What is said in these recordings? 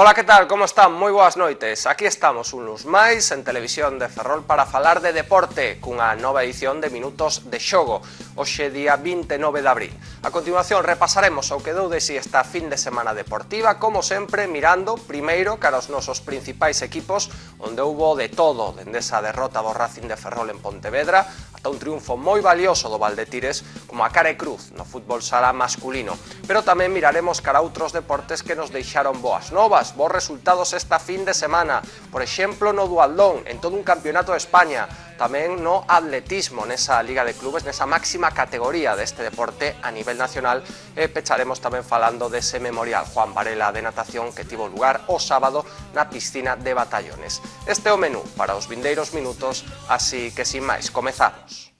Ola, que tal? Como están? Moi boas noites. Aquí estamos un luz máis en Televisión de Ferrol para falar de deporte cunha nova edición de Minutos de Xogo, hoxe día 29 de abril. A continuación repasaremos o que dou de si esta fin de semana deportiva, como sempre mirando primeiro cara os nosos principais equipos onde houbo de todo, dende esa derrota do Racing de Ferrol en Pontevedra, un triunfo moi valioso do Valdetires como a cara e cruz no fútbol sala masculino. Pero tamén miraremos cara a outros deportes que nos deixaron boas novas, bons resultados esta fin de semana. Por exemplo, no Dualdón, en todo un campeonato de España, tamén no atletismo nesa Liga de Clubes, nesa máxima categoría deste deporte a nivel nacional e pecharemos tamén falando dese memorial Juan Varela de natación que tivo lugar o sábado na piscina de Batallones. Este é o menú para os vindeiros minutos, así que sin máis, comezamos.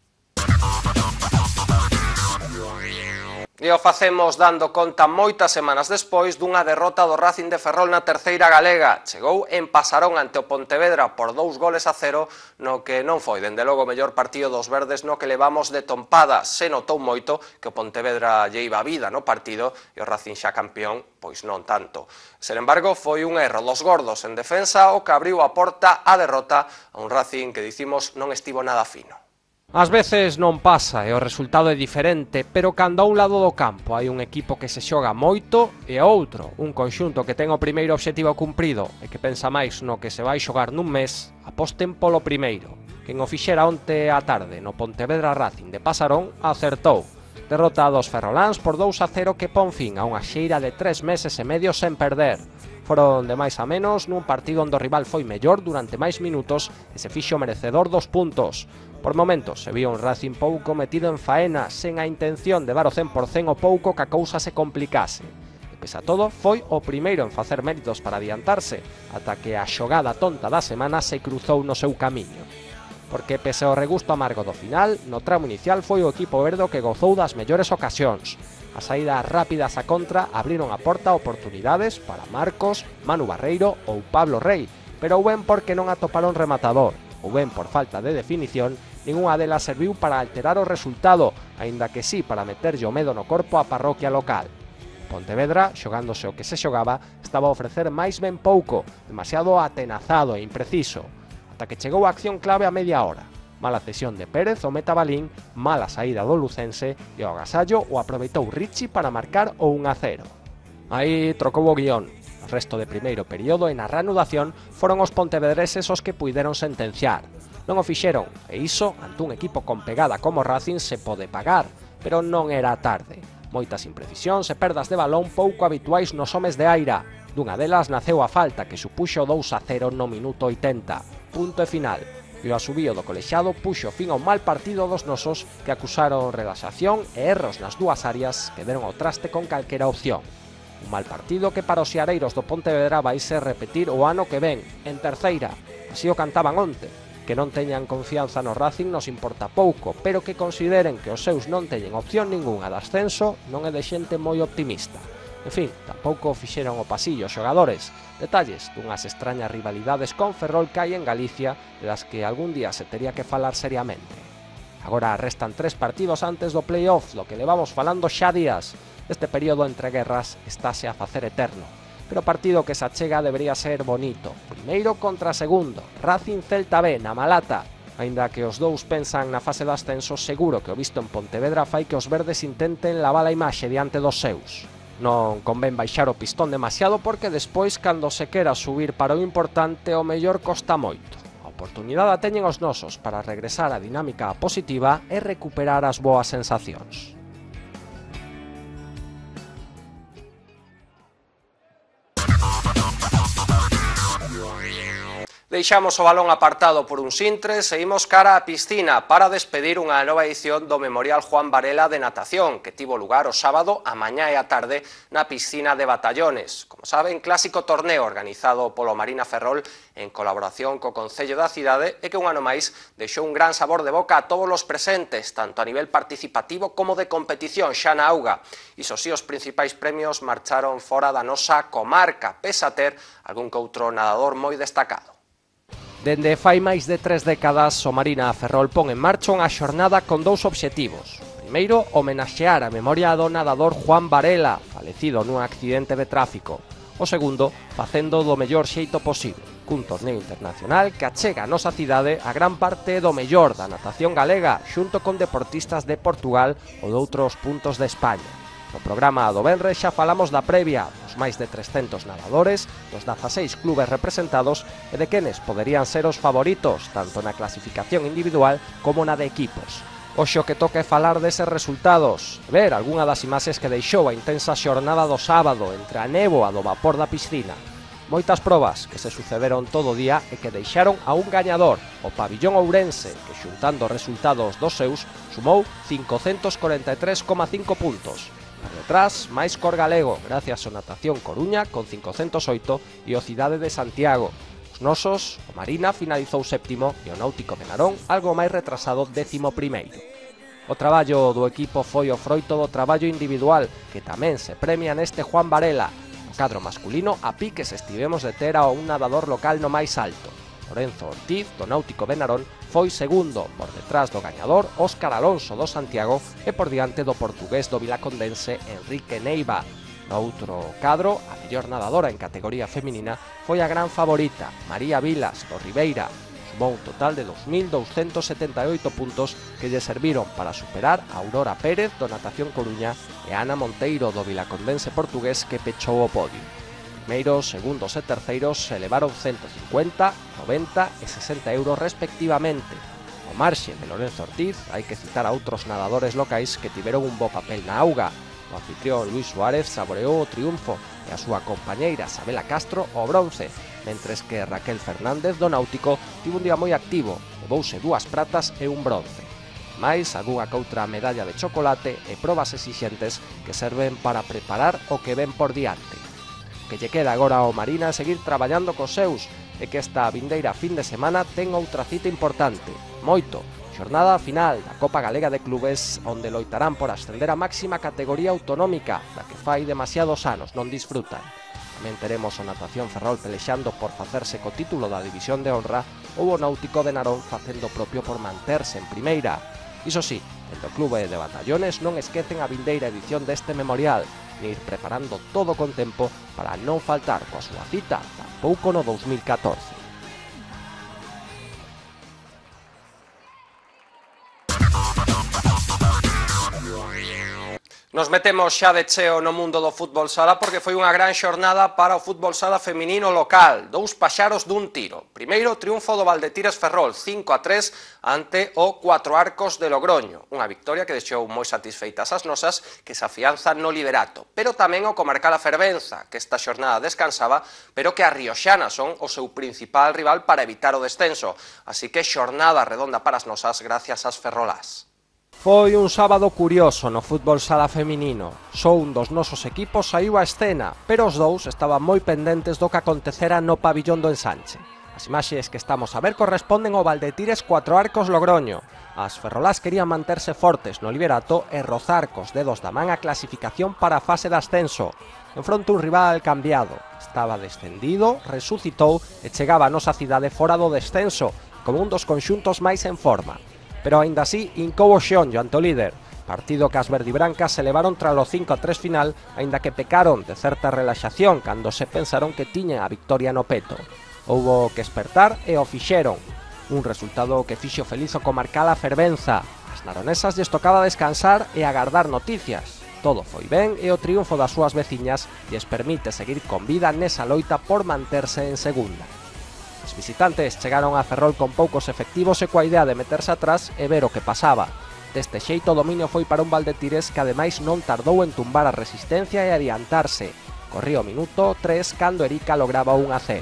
E o facemos dando conta moitas semanas despois dunha derrota do Racing de Ferrol na terceira galega. Chegou en Pasarón ante o Pontevedra por dous goles a cero, no que non foi, dende logo, o mellor partido dos verdes no que levamos de tompada. Se notou moito que o Pontevedra lle iba a vida no partido e o Racing xa campeón, pois non tanto. Sen embargo, foi un erro dos gordos en defensa o que abriu a porta a derrota a un Racing que dicimos non estivo nada fino. Ás veces non pasa e o resultado é diferente, pero cando a un lado do campo hai un equipo que se xoga moito e a outro, un conxunto que ten o primeiro obxectivo cumprido e que pensa máis no que se vai xogar nun mes, aposten polo primeiro. Quen o fixera onte á tarde no Pontevedra Racing de Pasarón acertou. Derrota dos ferroláns por 2 a 0 que pon fin a unha xeira de tres meses e medio sen perder. Foron de máis a menos nun partido onde o rival foi mellor durante máis minutos e se fixo merecedor dos puntos. Por momentos se vio un Racing pouco metido en faena sen a intención de dar o 100% o pouco que a cousa se complicase. E pese a todo, foi o primeiro en facer méritos para adiantarse, ata que a xogada tonta da semana se cruzou no seu camiño. Porque pese ao regusto amargo do final, no tramo inicial foi o equipo verde que gozou das mellores ocasións. As saídas rápidas a contra abriron a porta a oportunidades para Marcos, Manu Barreiro ou Pablo Rey, pero ben porque non atoparon rematador, ou ben por falta de definición, ningunha delas serviu para alterar o resultado, aínda que sí para meterlle o medo no corpo á parroquia local. Pontevedra, xogándose o que se xogaba, estaba a ofrecer máis ben pouco, demasiado atenazado e impreciso, ata que chegou a acción clave a media hora. Mala cesión de Pérez o Metabalín, mala saída do Lucense e o agasallo o aproveitou Richie para marcar o 1 a 0. Aí trocou o guión, resto de primeiro período e na reanudación foron os pontevedreses os que puideron sentenciar. Non o fixeron, e iso, ante un equipo con pegada como Racing, se pode pagar, pero non era tarde. Moitas imprecisións e perdas de balón pouco habituais nos homes de Aira. Dunha delas naceu a falta que supuxo 2 a 0 no minuto 80. Punto e final. E o asubío do colexado puxo fin ao mal partido dos nosos que acusaron relaxación e erros nas dúas áreas que deron ao traste con calquera opción. Un mal partido que para os xareiros do Pontevedra vai ser repetir o ano que ven, en terceira. Así o cantaban onte, que non teñan confianza no Racing nos importa pouco, pero que consideren que os seus non teñen opción ningunha de ascenso non é de xente moi optimista. En fin, tampouco fixeron o pasillo os xogadores. Detalles dunhas extrañas rivalidades con Ferrol que hai en Galicia de das que algún día se tería que falar seriamente. Agora restan tres partidos antes do playoff, do que levamos falando xa días. Este período entre guerras estáse a facer eterno, pero o partido que se achega debería ser bonito. Primeiro contra segundo, Racing Celta B na Malata. Ainda que os dous pensan na fase do ascenso, seguro que o visto en Pontevedra fai que os verdes intenten lavar a imaxe diante dos seus. Non convén baixar o pistón demasiado porque despois, cando se quera subir para o importante, o mellor costa moito. A oportunidade a teñen os nosos para regresar á dinámica positiva e recuperar as boas sensacións. Deixamos o balón apartado por un sintre, seguimos cara á piscina para despedir unha nova edición do Memorial Juan Varela de Natación, que tivo lugar o sábado a mañá e a tarde na piscina de Batallones. Como saben, clásico torneo organizado polo Marina Ferrol en colaboración co Concello da Cidade e que un ano máis deixou un gran sabor de boca a todos os presentes, tanto a nivel participativo como de competición xa na auga. Iso si, sí, os principais premios marcharon fora da nosa comarca, pese a ter algún que outro nadador moi destacado. Dende fai máis de tres décadas, o Marina Ferrol pon en marcha unha xornada con dous obxectivos. Primeiro, homenaxear a memoria do nadador Juan Varela, falecido nun accidente de tráfico. O segundo, facendo do mellor xeito posible, cun torneo internacional que achega a nosa cidade a gran parte do mellor da natación galega, xunto con deportistas de Portugal ou doutros puntos de España. No programa do Benre xa falamos da previa dos máis de 300 nadadores, dos 16 clubes representados e de quenes poderían ser os favoritos tanto na clasificación individual como na de equipos. Oxo que toca falar deses resultados, ver algunha das imaxes que deixou a intensa xornada do sábado entre a néboa do vapor da piscina. Moitas probas que se sucederon todo o día e que deixaron a un gañador, o pabillón ourense, que xuntando resultados dos seus, sumou 543,5 puntos, Detrás, máis cor galego, gracias ao Natación Coruña con 508 e o Cidade de Santiago. Os nosos, o Marina finalizou séptimo e o Náutico de Narón algo máis retrasado décimo primeiro. O traballo do equipo foi o froito do traballo individual, que tamén se premia neste Juan Varela. No cadro masculino a piques estivemos de ter a un nadador local no máis alto. Lorenzo Ortiz, do Náutico de Narón, foi segundo por detrás do gañador Óscar Alonso do Santiago e por diante do portugués do vilacondense Enrique Neiva. No outro cadro, a mellor nadadora en categoría feminina foi a gran favorita, María Vilas do Ribeira, sumou un total de 2.278 puntos que lle serviron para superar a Aurora Pérez do Natación Coruña e Ana Monteiro do vilacondense portugués que pechou o podio primeiros, segundos e terceiros se elevaron 150, 90 e 60 euros respectivamente. O marxe de Lorenzo Ortiz hai que citar a outros nadadores locais que tiveron un bo papel na auga. O anfitrión Luis Suárez saboreou o triunfo e a súa compañeira Sabela Castro o bronce, mentres que Raquel Fernández do Náutico tivo un día moi activo, levouse dúas pratas e un bronce máis algunha coutra medalla de chocolate e probas exixentes que serven para preparar o que ven por diante que lle queda agora ao Marina seguir traballando cos seus e que esta vindeira fin de semana ten outra cita importante, moito, xornada final da Copa Galega de Clubes onde loitarán por ascender a máxima categoría autonómica da que fai demasiados anos non disfrutan. Tamén teremos o Natación Ferrol pelexando por facerse co título da División de Honra ou o Náutico de Narón facendo propio por manterse en primeira. Iso sí, dentro do Clube de Batallones non esquecen a vindeira edición deste memorial, nin preparando todo con tempo para non faltar coa súa cita tampouco no 2014. Nos metemos xa de cheo no mundo do fútbol sala porque foi unha gran xornada para o fútbol sala feminino local. Dous paxaros dun tiro. Primeiro, triunfo do Valdetiras Ferrol, 5 a 3 ante o Cuatro Arcos de Logroño. Unha victoria que deixou moi satisfeitas as nosas que se afianzan no liberato. Pero tamén o comarcal a Fervenza, que esta xornada descansaba, pero que a Rioxana son o seu principal rival para evitar o descenso. Así que xornada redonda para as nosas gracias ás ferrolás. Foi un sábado curioso no fútbol sala feminino. Só un dos nosos equipos saiu á escena, pero os dous estaban moi pendentes do que acontecera no pabillón do ensanche. As imaxes que estamos a ver corresponden ao Valdetires Cuatro Arcos Logroño. As ferrolás querían manterse fortes no liberato e rozar cos dedos da man a clasificación para a fase de ascenso. En fronte un rival cambiado. Estaba descendido, resucitou e chegaba a nosa cidade fora do descenso, como un dos conxuntos máis en forma pero aínda así incou o Xeonllo ante o líder. Partido que as verdibrancas se levaron tras o 5-3 final, aínda que pecaron de certa relaxación cando se pensaron que tiñen a victoria no peto. Houbo que espertar e o fixeron. Un resultado que fixo feliz o comarcal a fervenza. As naronesas lles tocaba descansar e agardar noticias. Todo foi ben e o triunfo das súas veciñas lles permite seguir con vida nesa loita por manterse en segunda. Os visitantes chegaron a Ferrol con poucos efectivos e coa idea de meterse atrás e ver o que pasaba. Deste xeito o dominio foi para un Valdetirés que ademais non tardou en tumbar a resistencia e adiantarse. Corría o minuto 3 cando Erika lograba un a 0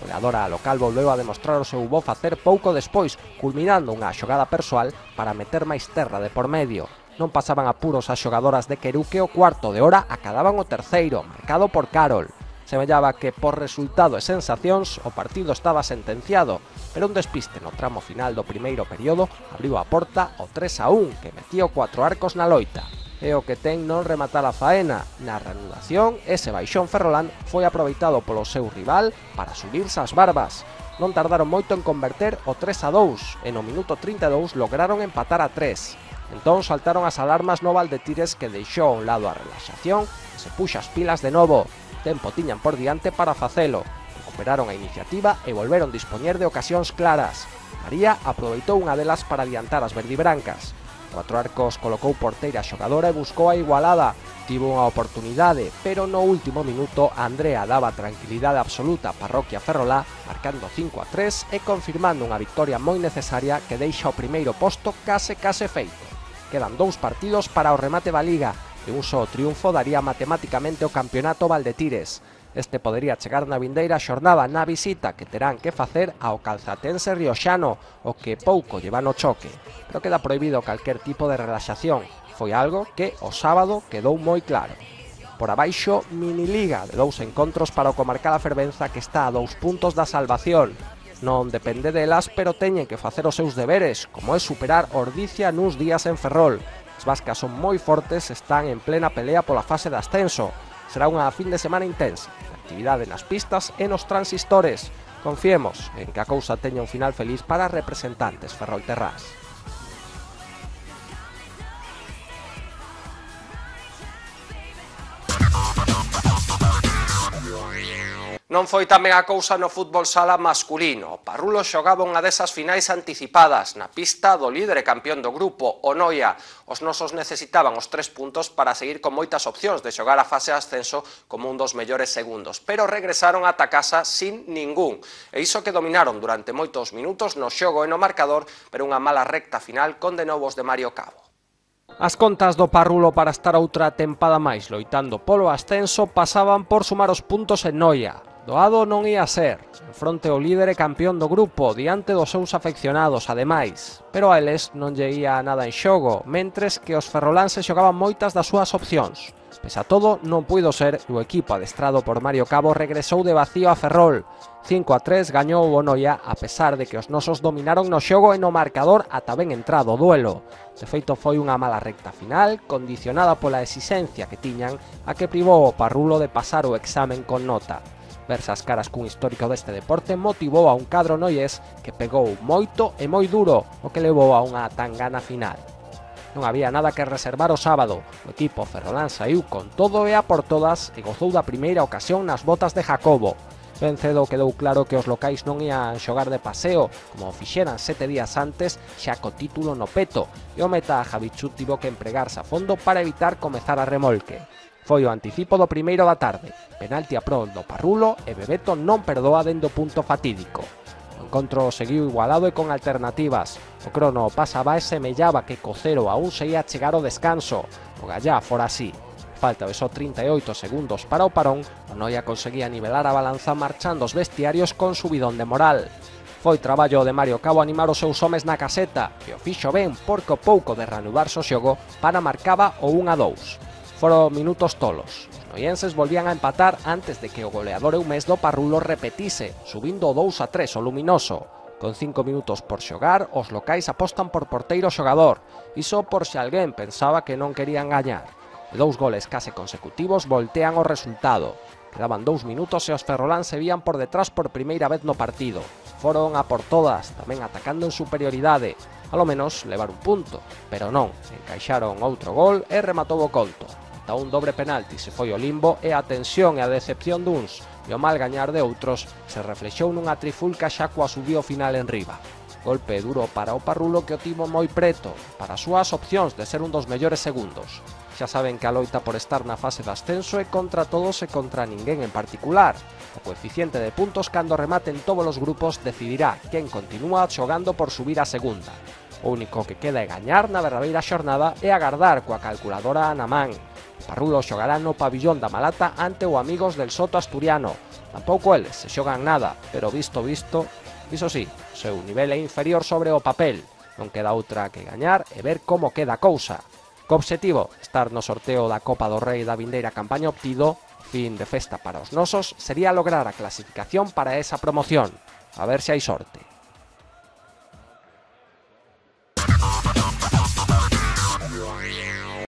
goleadora local volveu a demostrar o seu bo facer pouco despois, culminando unha xogada persoal para meter máis terra de por medio. Non pasaban apuros as xogadoras de Queruque o cuarto de hora acababan o terceiro, marcado por Carol. Semellaba que por resultado e sensacións o partido estaba sentenciado, pero un despiste no tramo final do primeiro período abriu a porta o 3 a 1 que metió cuatro arcos na loita. E o que ten non rematar a faena. Na reanudación, ese baixón ferrolán foi aproveitado polo seu rival para subirse as barbas. Non tardaron moito en converter o 3 a 2 e no minuto 32 lograron empatar a 3. Entón saltaron as alarmas no Valdetires que deixou a un lado a relaxación e se puxa as pilas de novo tempo tiñan por diante para facelo. Recuperaron a iniciativa e volveron dispoñer de ocasións claras. María aproveitou unha delas para adiantar as verdibrancas. Cuatro arcos colocou porteira a xogadora e buscou a igualada. Tivo unha oportunidade, pero no último minuto Andrea daba tranquilidade absoluta a Parroquia Ferrolá, marcando 5 a 3 e confirmando unha victoria moi necesaria que deixa o primeiro posto case case feito. Quedan dous partidos para o remate da Liga, e un só triunfo daría matemáticamente o campeonato Valdetires. Este podería chegar na vindeira xornada na visita que terán que facer ao calzatense rioxano, o que pouco lleva no choque. Pero queda prohibido calquer tipo de relaxación. Foi algo que o sábado quedou moi claro. Por abaixo, miniliga de dous encontros para o comarcal a fervenza que está a dous puntos da salvación. Non depende delas, pero teñen que facer os seus deberes, como é superar Ordicia nuns días en Ferrol, As vascas son moi fortes están en plena pelea pola fase de ascenso. Será unha fin de semana intensa, actividade nas pistas e nos transistores. Confiemos en que a cousa teña un final feliz para representantes ferrolterrás. Non foi tamén a cousa no fútbol sala masculino. O Parrulo xogaba unha desas finais anticipadas na pista do líder e campeón do grupo, o Noia. Os nosos necesitaban os tres puntos para seguir con moitas opcións de xogar a fase de ascenso como un dos mellores segundos, pero regresaron ata casa sin ningún. E iso que dominaron durante moitos minutos no xogo e no marcador, pero unha mala recta final condenou os de Mario Cabo. As contas do Parrulo para estar outra tempada máis loitando polo ascenso pasaban por sumar os puntos en Noia. Doado non ia ser. Enfronte o líder e campeón do grupo diante dos seus afeccionados, ademais. Pero a eles non lle ia nada en xogo, mentres que os ferrolanses xogaban moitas das súas opcións. Pese a todo, non puido ser e o equipo adestrado por Mario Cabo regresou de vacío a Ferrol. 5 a 3 gañou o Noia a pesar de que os nosos dominaron no xogo e no marcador ata ben entrado o duelo. De feito foi unha mala recta final, condicionada pola exixencia que tiñan a que privou o Parrulo de pasar o examen con nota verse as caras cun histórico deste deporte motivou a un cadro noies que pegou moito e moi duro, o que levou a unha tangana final. Non había nada que reservar o sábado. O equipo ferrolán saiu con todo e a por todas e gozou da primeira ocasión nas botas de Jacobo. Ben cedo quedou claro que os locais non ían xogar de paseo, como fixeran sete días antes, xa co título no peto, e o meta Javichut tivo que empregarse a fondo para evitar comezar a remolque. Foi o anticipo do primeiro da tarde, penalti a prol do Parrulo e Bebeto non perdoa dendo punto fatídico. O encontro seguiu igualado e con alternativas. O crono pasaba e semellaba que co cero a un se ia chegar o descanso. O Gallá fora así. Falta de só 38 segundos para o parón, o Noia conseguía nivelar a balanza marchando os vestiarios con subidón de moral. Foi traballo de Mario Cabo animar os seus homes na caseta, e o fixo ben porque o pouco de reanudarse o xogo para marcaba o 1 a 2 foron minutos tolos. Os noienses volvían a empatar antes de que o goleador Eumés do Parrulo repetise, subindo o 2 a 3 o luminoso. Con 5 minutos por xogar, os locais apostan por porteiro xogador, iso por se alguén pensaba que non querían gañar. E dous goles case consecutivos voltean o resultado. Quedaban dous minutos e os ferrolán se vían por detrás por primeira vez no partido. Foron a por todas, tamén atacando en superioridade. A lo menos levar un punto, pero non, encaixaron outro gol e rematou o conto ata un dobre penalti se foi o limbo e a tensión e a decepción duns e o mal gañar de outros se reflexou nunha trifulca xa coa subió final en riba. Golpe duro para o Parrulo que o tivo moi preto, para as súas opcións de ser un dos mellores segundos. Xa saben que a loita por estar na fase de ascenso é contra todos e contra ninguén en particular. O coeficiente de puntos cando rematen todos os grupos decidirá quen continúa xogando por subir a segunda. O único que queda é gañar na verdadeira xornada e agardar coa calculadora na man. Parrulo xogará no pabillón da Malata ante o Amigos del Soto Asturiano. Tampouco eles se xogan nada, pero visto visto, iso sí, seu nivel é inferior sobre o papel. Non queda outra que gañar e ver como queda a cousa. Co obxectivo, estar no sorteo da Copa do Rei da vindeira campaña obtido, fin de festa para os nosos, sería lograr a clasificación para esa promoción. A ver se hai sorte.